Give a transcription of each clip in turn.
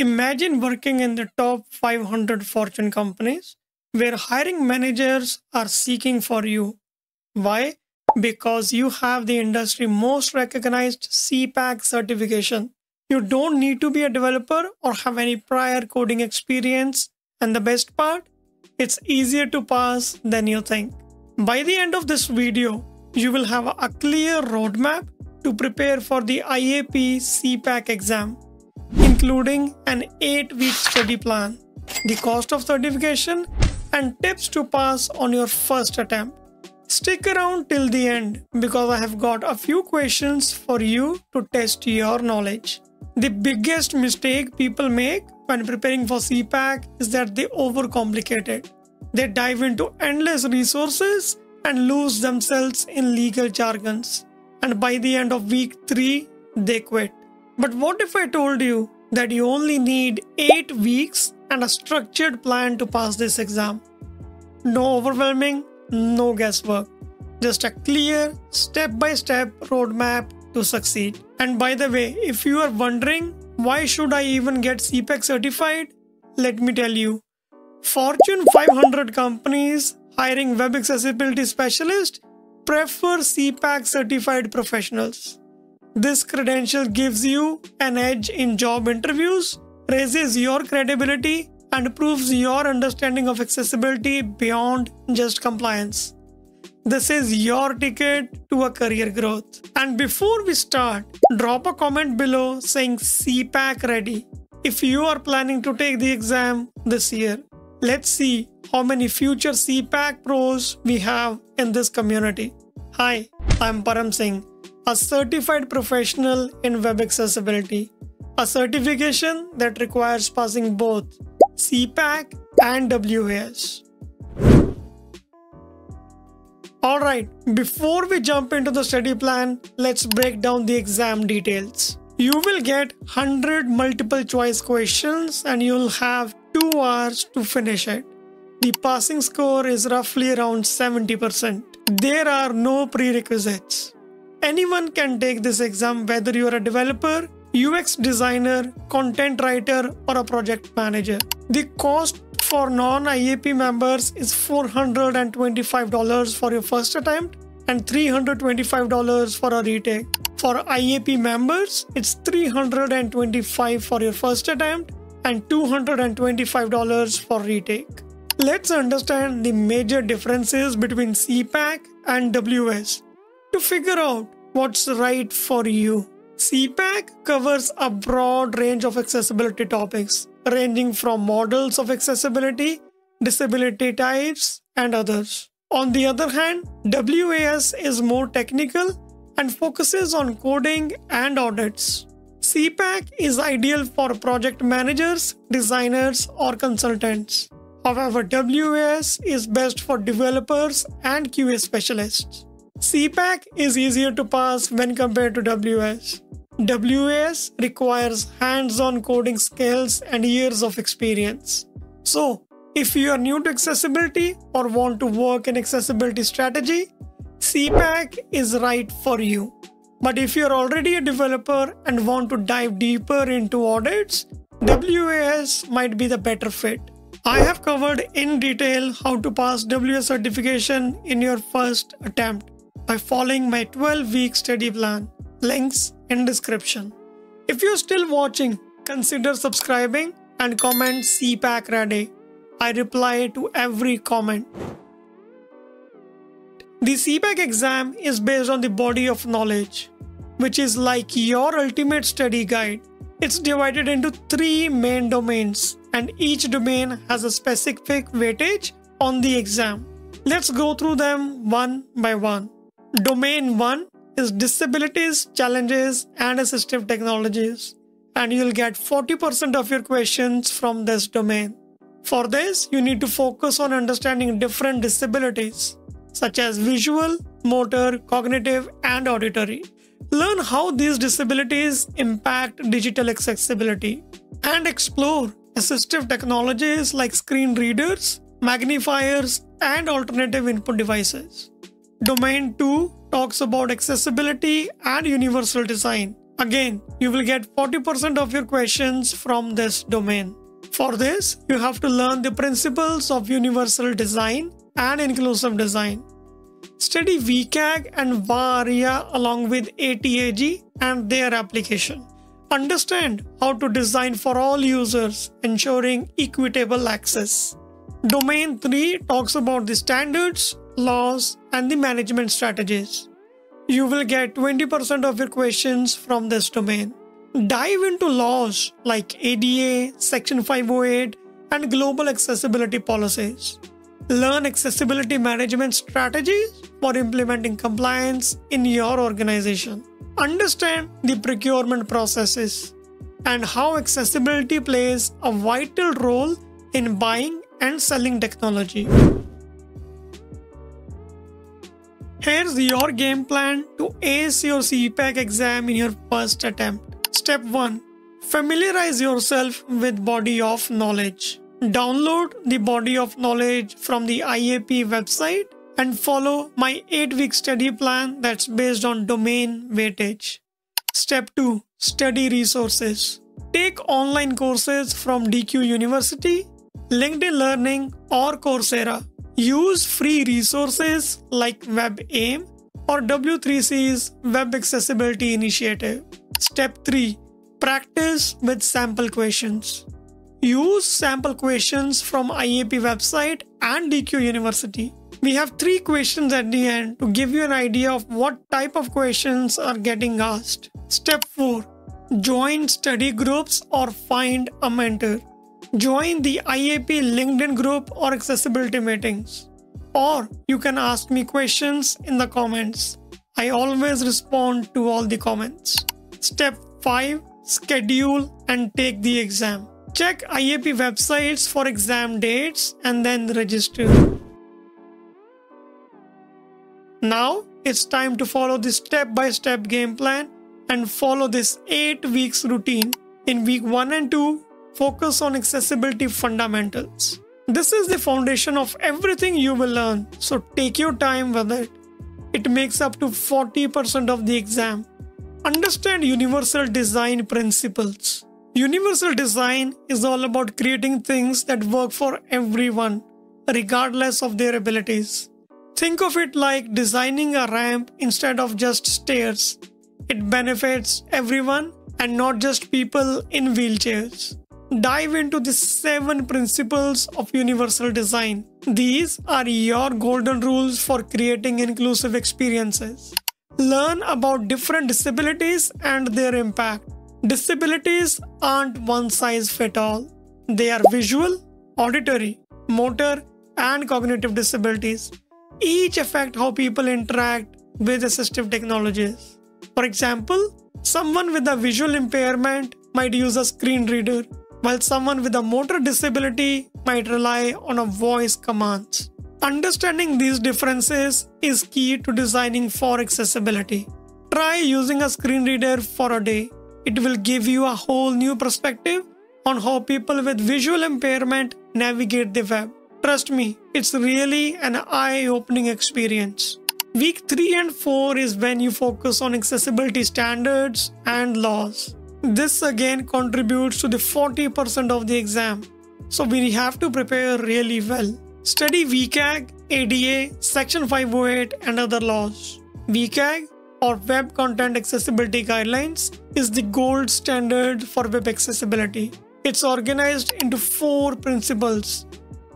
Imagine working in the top 500 Fortune companies where hiring managers are seeking for you. Why? Because you have the industry most recognized CPACC certification. You don't need to be a developer or have any prior coding experience. And the best part? It's easier to pass than you think. By the end of this video, you will have a clear roadmap to prepare for the IAAP CPACC exam including an 8 week study plan, the cost of certification, and tips to pass on your first attempt. Stick around till the end because I have got a few questions for you to test your knowledge. The biggest mistake people make when preparing for CPACC is that they overcomplicate it. They dive into endless resources and lose themselves in legal jargons. And by the end of week 3, they quit. But what if I told you that you only need 8 weeks and a structured plan to pass this exam. No overwhelming, no guesswork. Just a clear, step by step roadmap to succeed. And by the way, if you are wondering why should I even get CPACC certified, let me tell you. Fortune 500 companies hiring web accessibility specialists prefer CPACC certified professionals. This credential gives you an edge in job interviews, raises your credibility, and proves your understanding of accessibility beyond just compliance. This is your ticket to a career growth. And before we start, drop a comment below saying CPACC ready if you are planning to take the exam this year. Let's see how many future CPACC pros we have in this community. Hi, I'm Param Singh a certified professional in web accessibility, a certification that requires passing both CPACC and WAS. Alright, before we jump into the study plan, let's break down the exam details. You will get 100 multiple choice questions and you'll have 2 hours to finish it. The passing score is roughly around 70%. There are no prerequisites. Anyone can take this exam whether you're a developer, UX designer, content writer, or a project manager. The cost for non IAAP members is $425 for your first attempt and $325 for a retake. For IAAP members, it's $325 for your first attempt and $225 for retake. Let's understand the major differences between CPACC and WAS to figure out what's right for you. CPACC covers a broad range of accessibility topics, ranging from models of accessibility, disability types, and others. On the other hand, WAS is more technical and focuses on coding and audits. CPACC is ideal for project managers, designers, or consultants. However, WAS is best for developers and QA specialists. CPACC is easier to pass when compared to WS. WAS requires hands on coding skills and years of experience. So, if you are new to accessibility or want to work in accessibility strategy, CPACC is right for you. But if you're already a developer and want to dive deeper into audits, WAS might be the better fit. I have covered in detail how to pass WAS certification in your first attempt by following my 12 week study plan. Links in description. If you're still watching, consider subscribing and comment CPACC ready. I reply to every comment. The CPACC exam is based on the body of knowledge, which is like your ultimate study guide. It's divided into three main domains, and each domain has a specific weightage on the exam. Let's go through them one by one. Domain 1 is disabilities, challenges, and assistive technologies, and you'll get 40% of your questions from this domain. For this, you need to focus on understanding different disabilities, such as visual, motor, cognitive, and auditory. Learn how these disabilities impact digital accessibility and explore assistive technologies like screen readers, magnifiers, and alternative input devices. Domain 2 talks about accessibility and universal design Again, you will get 40% of your questions from this domain. For this, you have to learn the principles of universal design and inclusive design. Study WCAG and WAI-ARIA along with ATAG and their application. Understand how to design for all users, ensuring equitable access. Domain 3 talks about the standards, laws, and the management strategies. You will get 20% of your questions from this domain. Dive into laws like ADA, Section 508, and global accessibility policies. Learn accessibility management strategies for implementing compliance in your organization. Understand the procurement processes and how accessibility plays a vital role in buying and selling technology. Here's your game plan to ace your CPACC exam in your first attempt. Step 1. Familiarize yourself with body of knowledge. Download the body of knowledge from the IAAP website and follow my 8 week study plan that's based on domain weightage. Step 2 Study resources. Take online courses from Deque University, LinkedIn Learning, or Coursera. Use free resources like WebAIM or W3C's Web Accessibility Initiative. Step 3 Practice with sample questions. Use sample questions from IAAP website and Deque University. We have three questions at the end to give you an idea of what type of questions are getting asked. Step 4 Join study groups or find a mentor. Join the IAAP LinkedIn group or accessibility meetings. Or you can ask me questions in the comments. I always respond to all the comments. Step 5 Schedule and take the exam. Check IAAP websites for exam dates and then register. Now it's time to follow this step by step game plan and follow this 8 weeks routine. In week 1 and 2, focus on accessibility fundamentals. This is the foundation of everything you will learn, so take your time with it. It makes up to 40% of the exam. Understand universal design principles. Universal design is all about creating things that work for everyone, regardless of their abilities. Think of it like designing a ramp instead of just stairs. It benefits everyone and not just people in wheelchairs. Dive into the seven principles of universal design. These are your golden rules for creating inclusive experiences. Learn about different disabilities and their impact. Disabilities aren't one size fit all. They are visual, auditory, motor, and cognitive disabilities each affect how people interact with assistive technologies. For example, someone with a visual impairment might use a screen reader, while someone with a motor disability might rely on a voice commands. Understanding these differences is key to designing for accessibility. Try using a screen reader for a day. It will give you a whole new perspective on how people with visual impairment navigate the web. Trust me, it's really an eye opening experience. Week 3 and 4 is when you focus on accessibility standards and laws. This again contributes to the 40% of the exam, so we have to prepare really well. Study WCAG, ADA, Section 508, and other laws. WCAG or Web Content Accessibility Guidelines is the gold standard for web accessibility. It's organized into four principles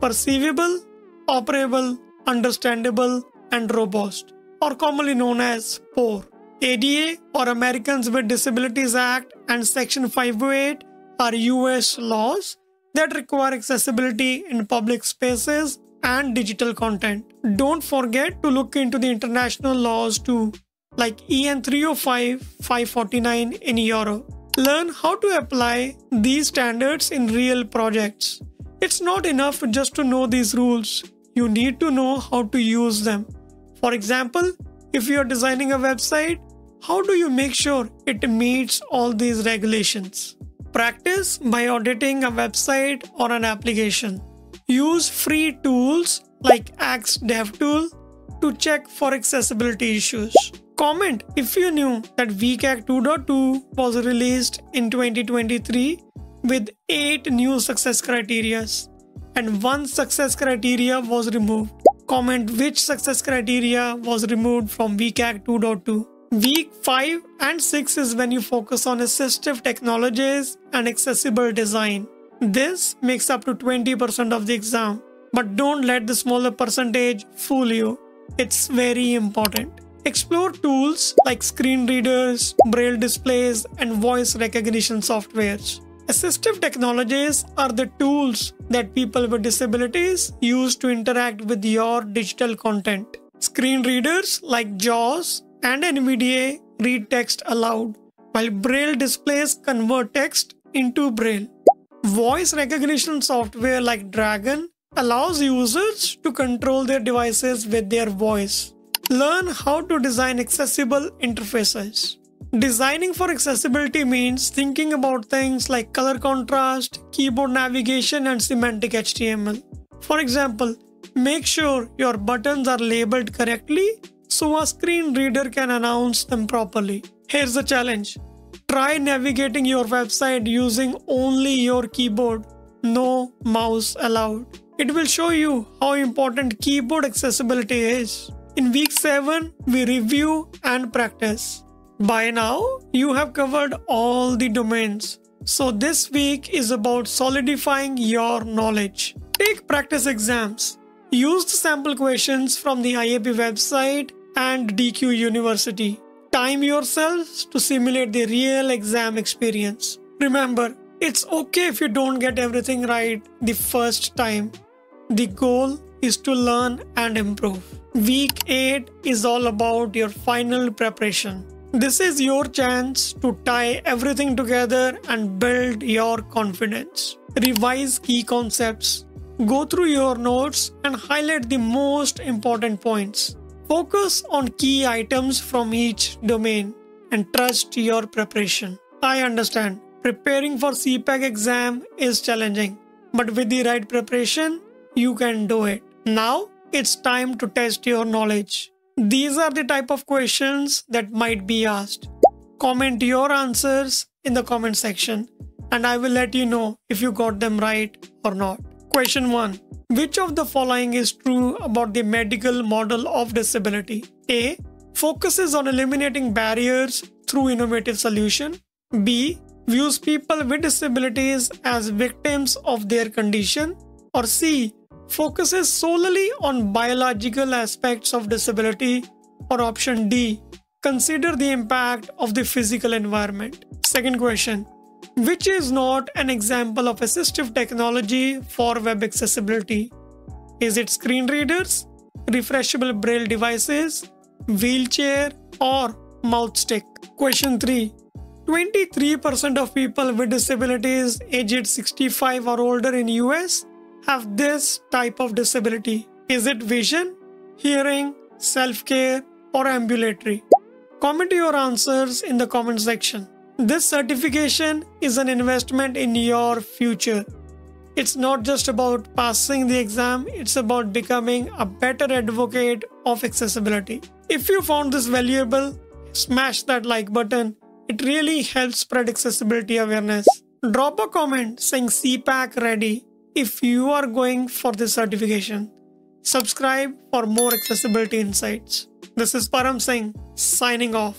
perceivable, operable, understandable, and robust, or commonly known as POUR. ADA or Americans with Disabilities Act and Section 508 are US laws that require accessibility in public spaces and digital content. Don't forget to look into the international laws too, like EN 305 549 in Europe. Learn how to apply these standards in real projects. It's not enough just to know these rules. You need to know how to use them. For example, if you are designing a website, how do you make sure it meets all these regulations? Practice by auditing a website or an application. Use free tools like Axe DevTool to check for accessibility issues. Comment if you knew that WCAG 2.2 was released in 2023 with 8 new success criteria and one success criteria was removed. Comment which success criteria was removed from WCAG 2.2. Week 5 and 6 is when you focus on assistive technologies and accessible design. This makes up to 20% of the exam. But don't let the smaller percentage fool you. It's very important. Explore tools like screen readers, braille displays, and voice recognition softwares. Assistive technologies are the tools that people with disabilities use to interact with your digital content. Screen readers like JAWS and NVDA read text aloud, while braille displays convert text into braille. Voice recognition software like Dragon allows users to control their devices with their voice. Learn how to design accessible interfaces. Designing for accessibility means thinking about things like color contrast, keyboard navigation, and semantic HTML. For example, make sure your buttons are labeled correctly so a screen reader can announce them properly. Here's the challenge Try navigating your website using only your keyboard, no mouse allowed. It will show you how important keyboard accessibility is. In week 7, we review and practice. By now, you have covered all the domains. So this week is about solidifying your knowledge. Take practice exams. Use the sample questions from the IAAP website and Deque University. Time yourselves to simulate the real exam experience. Remember, it's okay if you don't get everything right the first time. The goal is to learn and improve. Week 8 is all about your final preparation. This is your chance to tie everything together and build your confidence. Revise key concepts. Go through your notes and highlight the most important points. Focus on key items from each domain and trust your preparation. I understand preparing for CPACC exam is challenging, but with the right preparation, you can do it. Now it's time to test your knowledge. These are the type of questions that might be asked. Comment your answers in the comment section and I will let you know if you got them right or not. Question 1 which of the following is true about the medical model of disability? A. Focuses on eliminating barriers through innovative solution. B. Views people with disabilities as victims of their condition. Or C. Focuses solely on biological aspects of disability. Or option D. Consider the impact of the physical environment. Second question which is not an example of assistive technology for web accessibility. Is it screen readers, refreshable braille devices, wheelchair, or mouth stick? Question 3. 23% of people with disabilities aged 65 or older in US have this type of disability. Is it vision, hearing, self-care, or ambulatory? Comment your answers in the comment section. This certification is an investment in your future. It's not just about passing the exam, it's about becoming a better advocate of accessibility. If you found this valuable, smash that like button. It really helps spread accessibility awareness. Drop a comment saying CPACC ready if you are going for this certification. Subscribe for more accessibility insights. This is Param Singh signing off.